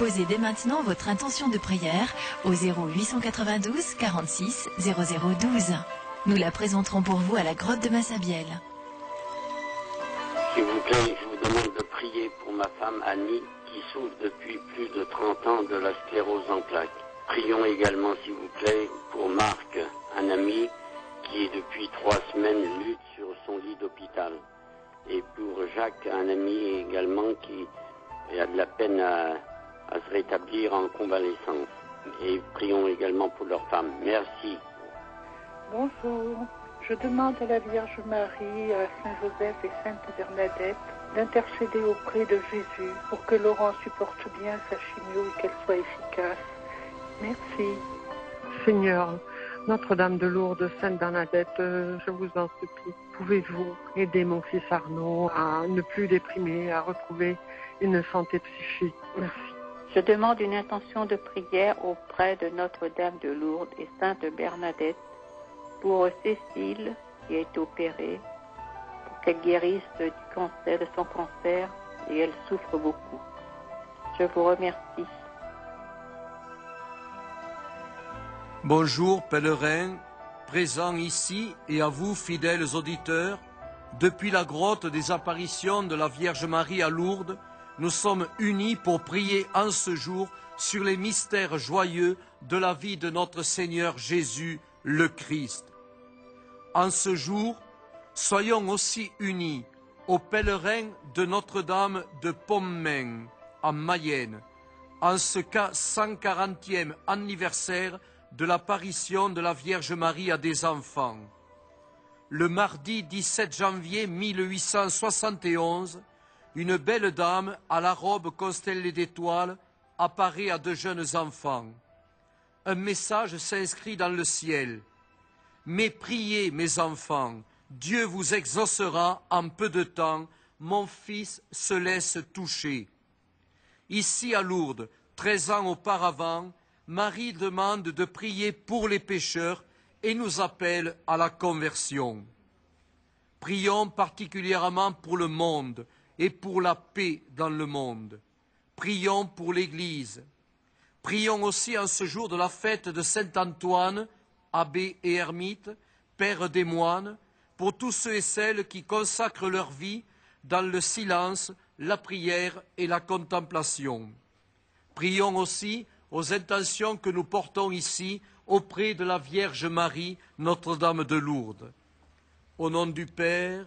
Déposez dès maintenant votre intention de prière au 0892 46 0012. Nous la présenterons pour vous à la grotte de Massabielle. S'il vous plaît, je vous demande de prier pour ma femme Annie qui souffre depuis plus de 30 ans de la sclérose en plaques. Prions également, s'il vous plaît, pour Marc, un ami qui depuis trois semaines lutte sur son lit d'hôpital. Et pour Jacques, un ami également qui a de la peine à, à se rétablir en convalescence. Et prions également pour leur femme. Merci. Bonjour. Je demande à la Vierge Marie, à Saint Joseph et Sainte Bernadette d'intercéder auprès de Jésus pour que Laurent supporte bien sa chimio et qu'elle soit efficace. Merci. Seigneur, Notre-Dame de Lourdes, Sainte Bernadette, je vous en supplie, pouvez-vous aider mon fils Arnaud à ne plus déprimer, à retrouver une santé psychique? Merci. Je demande une intention de prière auprès de Notre-Dame de Lourdes et Sainte Bernadette pour Cécile qui est opérée, pour qu'elle guérisse du cancer, de son cancer, et elle souffre beaucoup. Je vous remercie. Bonjour pèlerins, présents ici et à vous fidèles auditeurs, depuis la grotte des apparitions de la Vierge Marie à Lourdes, nous sommes unis pour prier en ce jour sur les mystères joyeux de la vie de notre Seigneur Jésus le Christ. En ce jour, soyons aussi unis aux pèlerins de Notre-Dame de Pommeng, en Mayenne, en ce cas 140e anniversaire de l'apparition de la Vierge Marie à des enfants. Le mardi 17 janvier 1871, une belle dame à la robe constellée d'étoiles apparaît à de jeunes enfants. Un message s'inscrit dans le ciel. Mais priez, mes enfants, Dieu vous exaucera en peu de temps, mon fils se laisse toucher. Ici à Lourdes, treize ans auparavant, Marie demande de prier pour les pécheurs et nous appelle à la conversion. Prions particulièrement pour le monde et pour la paix dans le monde. Prions pour l'Église. Prions aussi en ce jour de la fête de Saint Antoine, abbé et ermite, père des moines, pour tous ceux et celles qui consacrent leur vie dans le silence, la prière et la contemplation. Prions aussi aux intentions que nous portons ici auprès de la Vierge Marie, Notre-Dame de Lourdes. Au nom du Père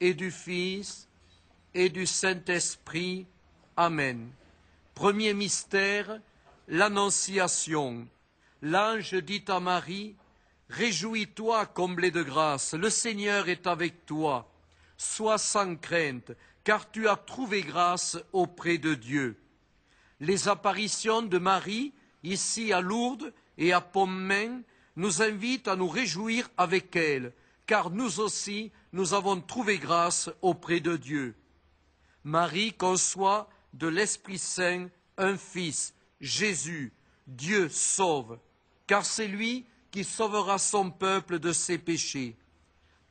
et du Fils et du Saint-Esprit. Amen. Premier mystère, l'Annonciation. L'ange dit à Marie, Réjouis-toi, comblée de grâce, le Seigneur est avec toi. Sois sans crainte, car tu as trouvé grâce auprès de Dieu. Les apparitions de Marie, ici à Lourdes et à Pommeng, nous invitent à nous réjouir avec elle, car nous aussi, nous avons trouvé grâce auprès de Dieu. Marie conçoit de l'Esprit Saint un Fils, Jésus, Dieu sauve, car c'est lui qui sauvera son peuple de ses péchés.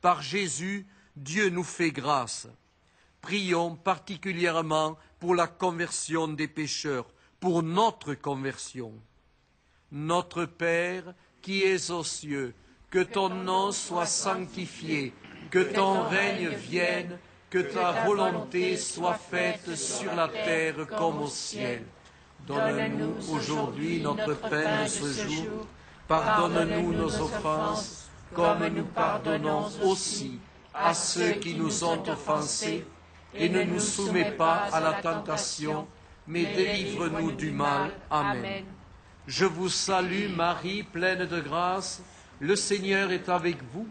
Par Jésus, Dieu nous fait grâce. Prions particulièrement pour la conversion des pécheurs, pour notre conversion. Notre Père qui es aux cieux, que ton nom soit sanctifié, que ton règne vienne, que ta volonté soit faite sur la terre comme au ciel. Donne-nous aujourd'hui notre pain de ce jour. Pardonne-nous nos offenses, comme nous pardonnons aussi à ceux qui nous ont offensés, et ne nous soumets pas à la tentation, mais délivre-nous du mal. Amen. Je vous salue Marie, pleine de grâce, le Seigneur est avec vous.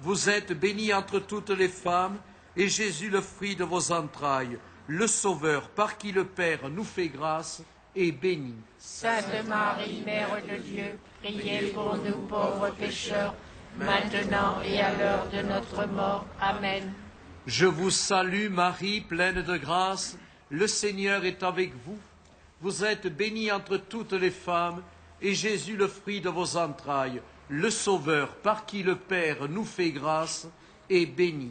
Vous êtes bénie entre toutes les femmes, et Jésus, le fruit de vos entrailles, le Sauveur, par qui le Père nous fait grâce, est béni. Sainte Marie, Mère de Dieu, priez pour nous pauvres pécheurs, maintenant et à l'heure de notre mort. Amen. Je vous salue Marie, pleine de grâce, le Seigneur est avec vous. Vous êtes bénie entre toutes les femmes, et Jésus, le fruit de vos entrailles, le Sauveur, par qui le Père nous fait grâce, est béni.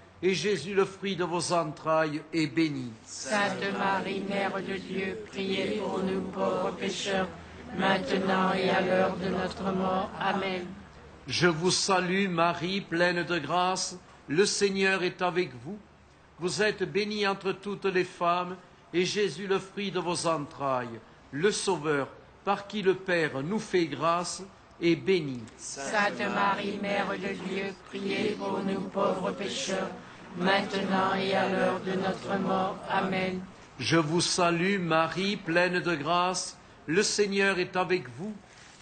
et Jésus, le fruit de vos entrailles, est béni. Sainte Marie, Mère de Dieu, priez pour nous pauvres pécheurs, maintenant et à l'heure de notre mort. Amen. Je vous salue Marie, pleine de grâce, le Seigneur est avec vous. Vous êtes bénie entre toutes les femmes, et Jésus, le fruit de vos entrailles, le Sauveur, par qui le Père nous fait grâce, est béni. Sainte Marie, Mère de Dieu, priez pour nous pauvres pécheurs, maintenant et à l'heure de notre mort. Amen. Je vous salue Marie, pleine de grâce, le Seigneur est avec vous.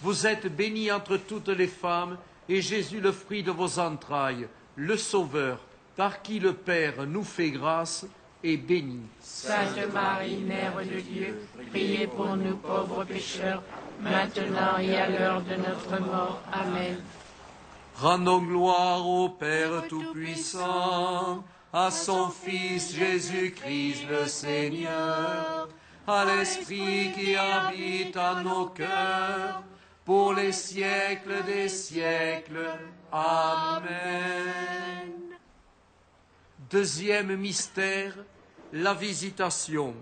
Vous êtes bénie entre toutes les femmes, et Jésus, le fruit de vos entrailles, le Sauveur, par qui le Père nous fait grâce, est béni. Sainte Marie, Mère de Dieu, priez pour nous pauvres pécheurs, maintenant et à l'heure de notre mort. Amen. Rendons gloire au Père Tout-Puissant, à son Fils Jésus-Christ le Seigneur, à l'Esprit qui habite à nos cœurs, pour les siècles des siècles. Amen. Deuxième mystère, la visitation.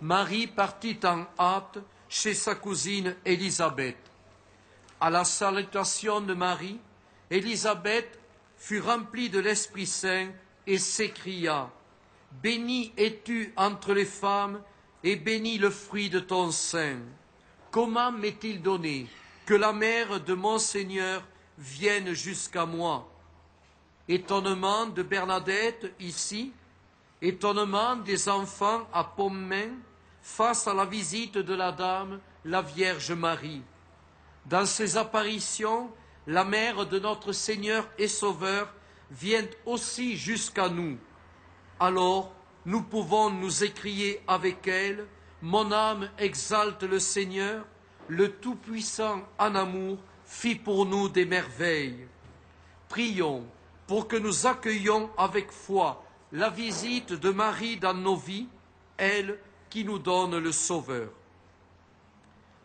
Marie partit en hâte chez sa cousine Élisabeth. À la salutation de Marie, Élisabeth fut remplie de l'Esprit Saint et s'écria Bénie es-tu entre les femmes, et béni le fruit de ton sein. Comment m'est-il donné que la mère de mon Seigneur vienne jusqu'à moi? Étonnement de Bernadette ici, étonnement des enfants à Pomme face à la visite de la Dame, la Vierge Marie. Dans ces apparitions, la mère de notre Seigneur et Sauveur vient aussi jusqu'à nous. Alors, nous pouvons nous écrier avec elle, Mon âme exalte le Seigneur, le Tout-Puissant en amour fit pour nous des merveilles. Prions pour que nous accueillions avec foi la visite de Marie dans nos vies, elle qui nous donne le Sauveur.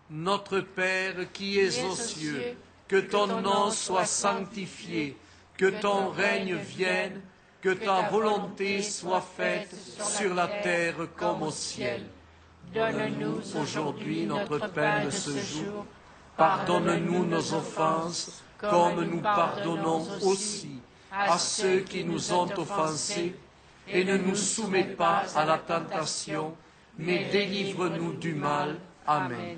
Notre Père qui es aux cieux, que ton nom soit sanctifié, que ton règne vienne, que ta volonté soit faite sur la terre comme au ciel. Donne-nous aujourd'hui notre pain de ce jour. Pardonne-nous nos offenses, comme nous pardonnons aussi à ceux qui nous ont offensés, et ne nous soumets pas à la tentation, mais délivre-nous du mal. Amen.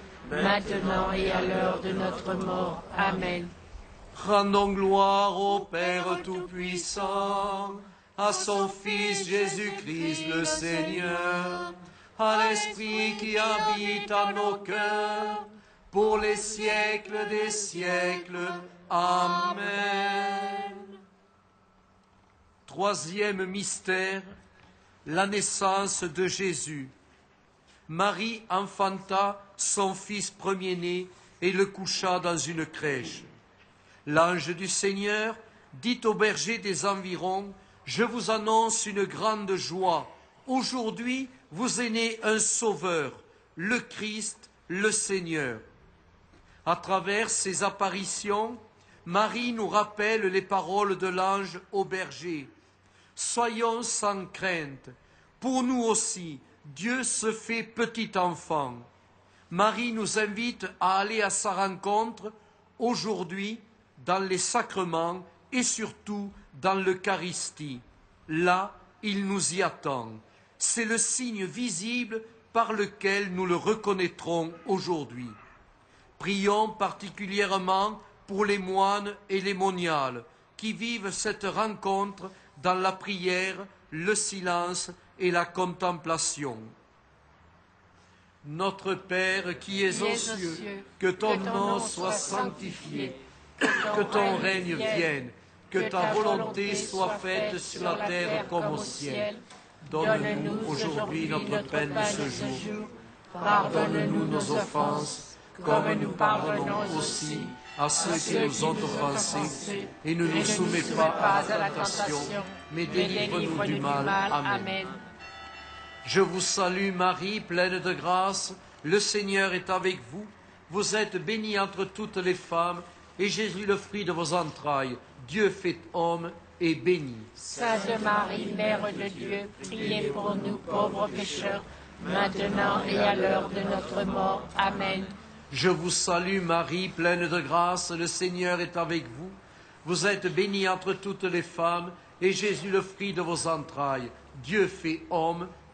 maintenant et à l'heure de notre mort. Amen. Rendons gloire au Père Tout-Puissant, à son Fils Jésus-Christ le Seigneur, à l'Esprit qui habite en nos cœurs, pour les siècles des siècles. Amen. Troisième mystère, la naissance de Jésus. Marie enfanta son fils premier-né et le coucha dans une crèche. L'ange du Seigneur dit au berger des environs, Je vous annonce une grande joie. Aujourd'hui vous est né un Sauveur, le Christ, le Seigneur. À travers ces apparitions, Marie nous rappelle les paroles de l'ange au berger. Soyons sans crainte. Pour nous aussi, Dieu se fait petit enfant. Marie nous invite à aller à sa rencontre aujourd'hui dans les sacrements et surtout dans l'Eucharistie. Là, il nous y attend. C'est le signe visible par lequel nous le reconnaîtrons aujourd'hui. Prions particulièrement pour les moines et les moniales qui vivent cette rencontre dans la prière, le silence et la contemplation. Notre Père qui es aux cieux, que ton nom soit sanctifié, que ton règne vienne, que ta volonté soit faite sur la terre comme au ciel. Donne-nous aujourd'hui notre pain de ce jour. Pardonne-nous nos offenses, comme nous pardonnons aussi à ceux qui nous ont offensés, et ne nous soumets pas à la tentation, mais délivre-nous du mal. Amen. Je vous salue Marie, pleine de grâce, le Seigneur est avec vous. Vous êtes bénie entre toutes les femmes, et Jésus, le fruit de vos entrailles, Dieu fait homme, est béni. Sainte Marie, Mère de Dieu, priez pour nous pauvres pécheurs, maintenant et à l'heure de notre mort. Amen. Je vous salue Marie, pleine de grâce, le Seigneur est avec vous. Vous êtes bénie entre toutes les femmes, et Jésus, le fruit de vos entrailles, Dieu fait homme,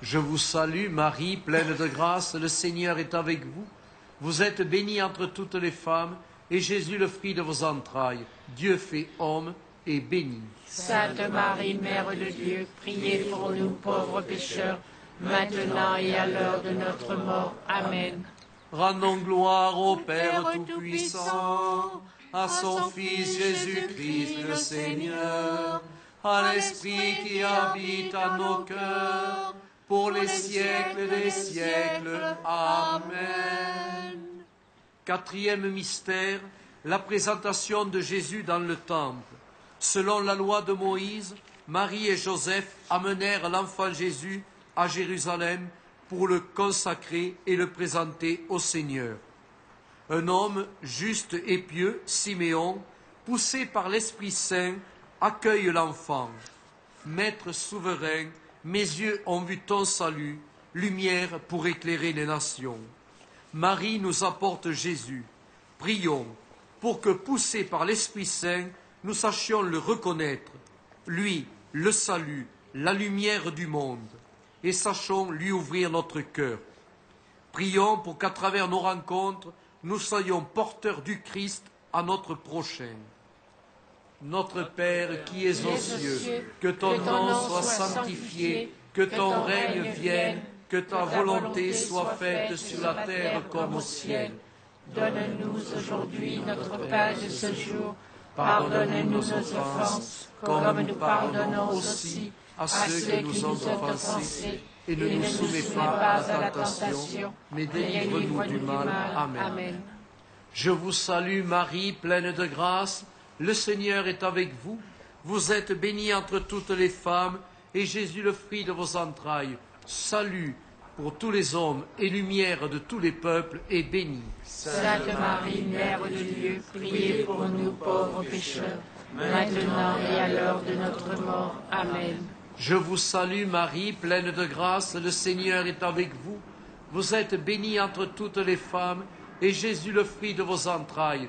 Je vous salue Marie, pleine de grâce, le Seigneur est avec vous. Vous êtes bénie entre toutes les femmes, et Jésus, le fruit de vos entrailles, Dieu fait homme, est béni. Sainte Marie, Mère de Dieu, priez pour nous pauvres pécheurs, maintenant et à l'heure de notre mort. Amen. Rendons gloire au Père Tout-Puissant, à son Fils Jésus-Christ le Seigneur, à l'Esprit qui habite à nos cœurs, pour les siècles des siècles. Amen. Quatrième mystère, la présentation de Jésus dans le temple. Selon la loi de Moïse, Marie et Joseph amenèrent l'enfant Jésus à Jérusalem pour le consacrer et le présenter au Seigneur. Un homme juste et pieux, Siméon, poussé par l'Esprit Saint, accueille l'enfant. Maître souverain, mes yeux ont vu ton salut, lumière pour éclairer les nations. Marie nous apporte Jésus. Prions pour que, poussés par l'Esprit Saint, nous sachions le reconnaître, lui, le salut, la lumière du monde, et sachons lui ouvrir notre cœur. Prions pour qu'à travers nos rencontres, nous soyons porteurs du Christ à notre prochain. Notre Père qui es aux cieux, que ton nom soit sanctifié, que ton règne vienne, que ta volonté soit faite sur la terre comme au ciel. Donne-nous aujourd'hui notre pain de ce jour. Pardonne-nous nos offenses, comme nous pardonnons aussi à ceux qui nous ont offensés, et ne nous soumets pas à la tentation, mais délivre-nous du mal. Amen. Je vous salue Marie, pleine de grâce, le Seigneur est avec vous. Vous êtes bénie entre toutes les femmes, et Jésus, le fruit de vos entrailles, salut pour tous les hommes et lumière de tous les peuples, est béni. Sainte Marie, Mère de Dieu, priez pour nous pauvres pécheurs, maintenant et à l'heure de notre mort. Amen. Je vous salue Marie, pleine de grâce, le Seigneur est avec vous. Vous êtes bénie entre toutes les femmes, et Jésus, le fruit de vos entrailles,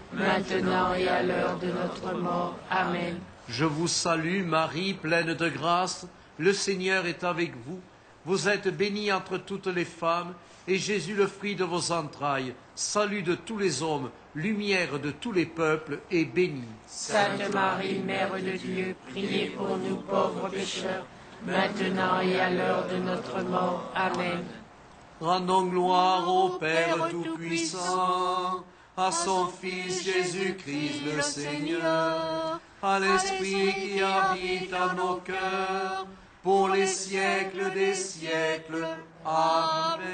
maintenant et à l'heure de notre mort. Amen. Je vous salue Marie, pleine de grâce, le Seigneur est avec vous. Vous êtes bénie entre toutes les femmes, et Jésus, le fruit de vos entrailles, salut de tous les hommes, lumière de tous les peuples, est béni. Sainte Marie, Mère de Dieu, priez pour nous pauvres pécheurs, maintenant et à l'heure de notre mort. Amen. Rendons gloire au Père Tout-Puissant, à son Fils Jésus-Christ le Seigneur, à l'Esprit qui habite à nos cœurs, pour les siècles des siècles. Amen.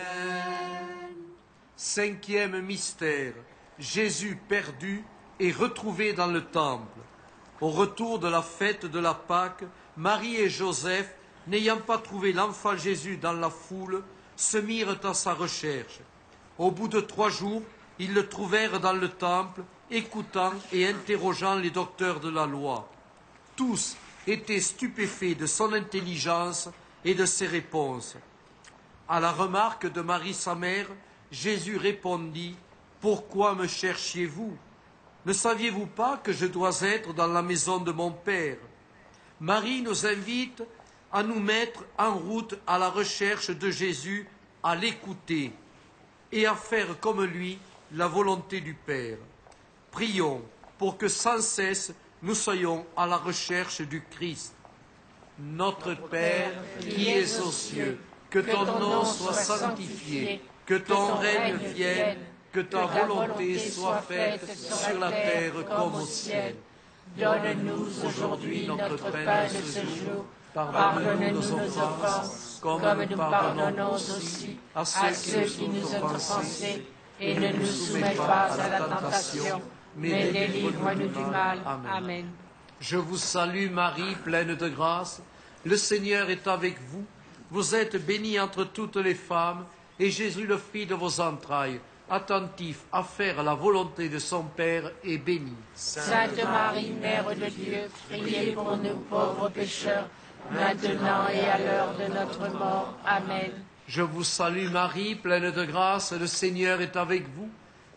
Cinquième mystère, Jésus perdu et retrouvé dans le temple. Au retour de la fête de la Pâque, Marie et Joseph, n'ayant pas trouvé l'enfant Jésus dans la foule, se mirent à sa recherche. Au bout de trois jours, ils le trouvèrent dans le temple, écoutant et interrogeant les docteurs de la loi. Tous étaient stupéfaits de son intelligence et de ses réponses. À la remarque de Marie sa mère, Jésus répondit Pourquoi me cherchiez-vous? Ne saviez-vous pas que je dois être dans la maison de mon Père? Marie nous invite à nous mettre en route à la recherche de Jésus, à l'écouter et à faire comme lui la volonté du Père. Prions pour que sans cesse nous soyons à la recherche du Christ. Notre Père qui es aux cieux, que ton nom soit sanctifié, que ton règne vienne, que ta volonté soit faite sur la terre comme au ciel. Donne-nous aujourd'hui notre pain de ce jour. Pardonne-nous nos offenses, comme nous pardonnons aussi à ceux qui nous ont offensés. Et ne nous soumets pas à la tentation, mais délivre-nous du mal. Amen. Je vous salue Marie, pleine de grâce. Le Seigneur est avec vous. Vous êtes bénie entre toutes les femmes, et Jésus, le fruit de vos entrailles, attentif à faire la volonté de son Père, est béni. Sainte Marie, Mère de Dieu, priez pour nous pauvres pécheurs, maintenant et à l'heure de notre mort. Amen. Je vous salue Marie, pleine de grâce, le Seigneur est avec vous.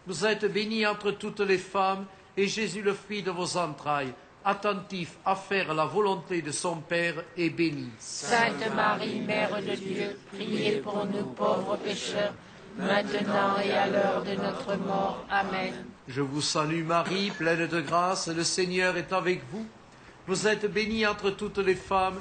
Vous êtes bénie entre toutes les femmes, et Jésus, le fruit de vos entrailles, attentif à faire la volonté de son Père, est béni. Sainte Marie, Mère de Dieu, priez pour nous pauvres pécheurs, maintenant et à l'heure de notre mort. Amen. Je vous salue Marie, pleine de grâce, le Seigneur est avec vous. Vous êtes bénie entre toutes les femmes,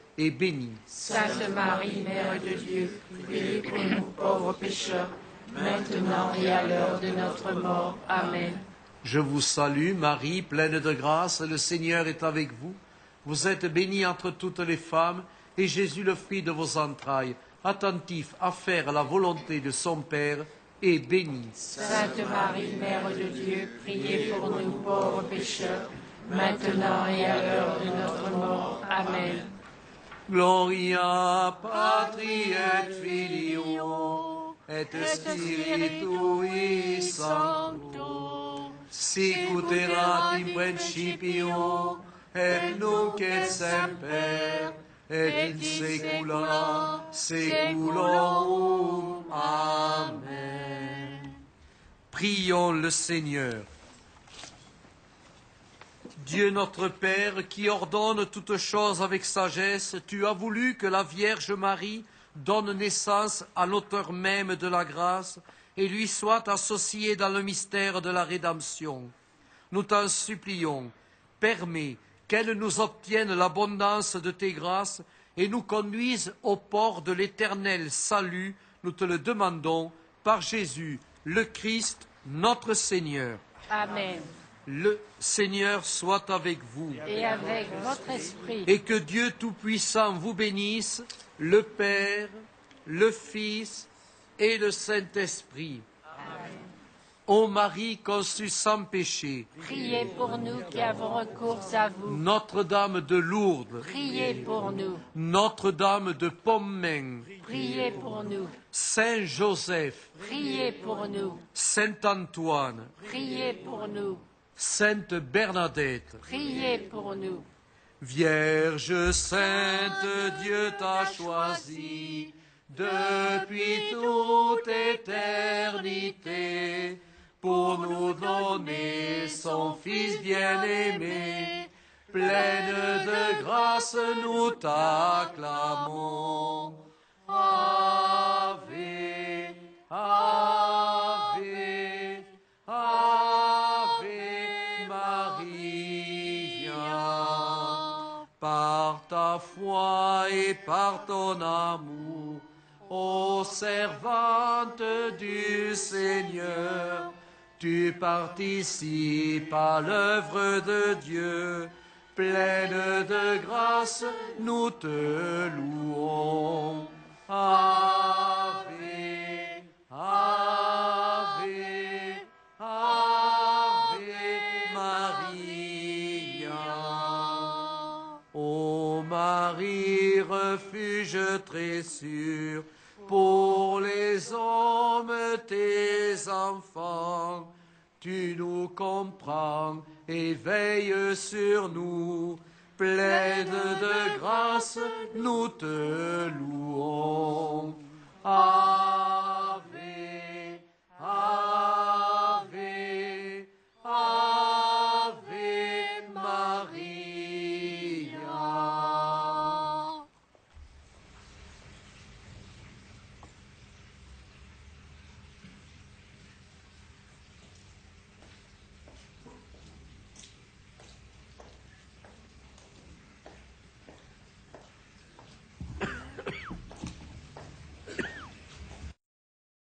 est béni. Sainte Marie, Mère de Dieu, priez pour nous pauvres pécheurs, maintenant et à l'heure de notre mort. Amen. Je vous salue Marie, pleine de grâce, le Seigneur est avec vous. Vous êtes bénie entre toutes les femmes, et Jésus, le fruit de vos entrailles, attentif à faire la volonté de son Père, est béni. Sainte Marie, Mère de Dieu, priez pour nous pauvres pécheurs, maintenant et à l'heure de notre mort. Amen. Gloria Patri et Filio et Spiritui Sancto sicut erat in principio et nunc et semper et in saecula saeculorum. Amen. Prions le Seigneur. Dieu notre Père, qui ordonne toutes choses avec sagesse, tu as voulu que la Vierge Marie donne naissance à l'auteur même de la grâce et lui soit associée dans le mystère de la rédemption. Nous t'en supplions, permets qu'elle nous obtienne l'abondance de tes grâces et nous conduise au port de l'éternel salut, nous te le demandons par Jésus, le Christ, notre Seigneur. Amen. Le Seigneur soit avec vous. Et avec votre esprit. Et que Dieu Tout-Puissant vous bénisse, le Père, le Fils et le Saint-Esprit. Ô Marie conçue sans péché, Priez pour nous qui avons recours à vous. Notre-Dame de Lourdes, Priez pour nous. Notre-Dame de Pommeng, Priez pour nous. Saint Joseph, Priez pour nous. Saint Antoine, Priez pour nous. Sainte Bernadette, Priez pour nous. Vierge sainte, Dieu t'a choisi depuis toute éternité pour nous donner son Fils bien-aimé. Pleine de grâce, nous t'acclamons. Ave, Ave, par ton amour, ô servante du Seigneur, tu participes à l'œuvre de Dieu. Pleine de grâce, nous te louons. Refuge blessures. Pour les hommes, tes enfants, tu nous comprends et veilles sur nous. Pleine de grâce, nous te louons. Amen.